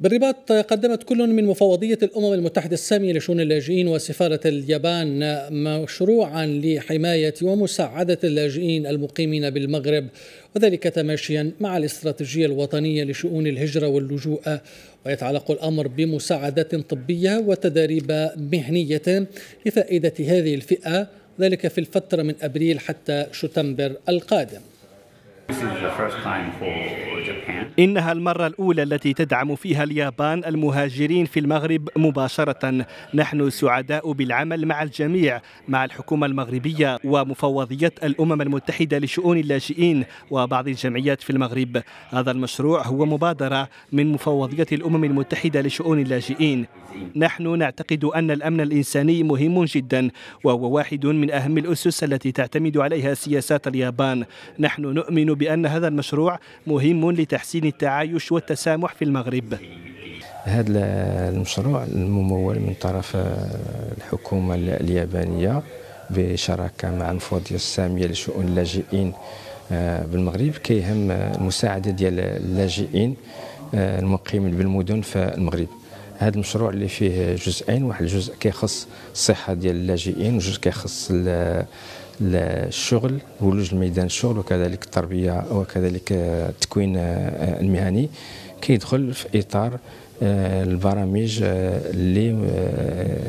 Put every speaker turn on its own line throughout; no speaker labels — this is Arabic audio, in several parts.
بالرباط قدمت كل من مفوضية الأمم المتحدة السامية لشؤون اللاجئين وسفارة اليابان مشروعا لحماية ومساعدة اللاجئين المقيمين بالمغرب وذلك تماشيا مع الاستراتيجية الوطنية لشؤون الهجرة واللجوء. ويتعلق الأمر بمساعدات طبية وتداريب مهنية لفائدة هذه الفئة ذلك في الفترة من أبريل حتى شتنبر القادم.
إنها المرة الأولى التي تدعم فيها اليابان المهاجرين في المغرب مباشرة. نحن سعداء بالعمل مع الجميع مع الحكومة المغربية ومفوضية الأمم المتحدة لشؤون اللاجئين وبعض الجمعيات في المغرب. هذا المشروع هو مبادرة من مفوضية الأمم المتحدة لشؤون اللاجئين. نحن نعتقد أن الأمن الإنساني مهم جدا وهو واحد من أهم الأسس التي تعتمد عليها سياسات اليابان. نحن نؤمن بأن هذا المشروع مهم لتحسين التعايش والتسامح في المغرب.
هذا المشروع الممول من طرف الحكومة اليابانية بشراكة مع المفوضية السامية لشؤون اللاجئين بالمغرب. كيهم المساعدة ديال اللاجئين المقيمين بالمدن في المغرب. هذا المشروع اللي فيه جزئين واحد الجزء كيخص الصحة ديال اللاجئين وجزء كيخص الشغل ولوج الميدان الشغل وكذلك التربية وكذلك التكوين المهني. كيدخل في إطار البرامج اللي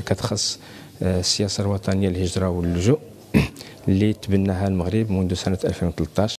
كتخص السياسة الوطنية للهجره واللجوء اللي تبناها المغرب منذ سنة 2013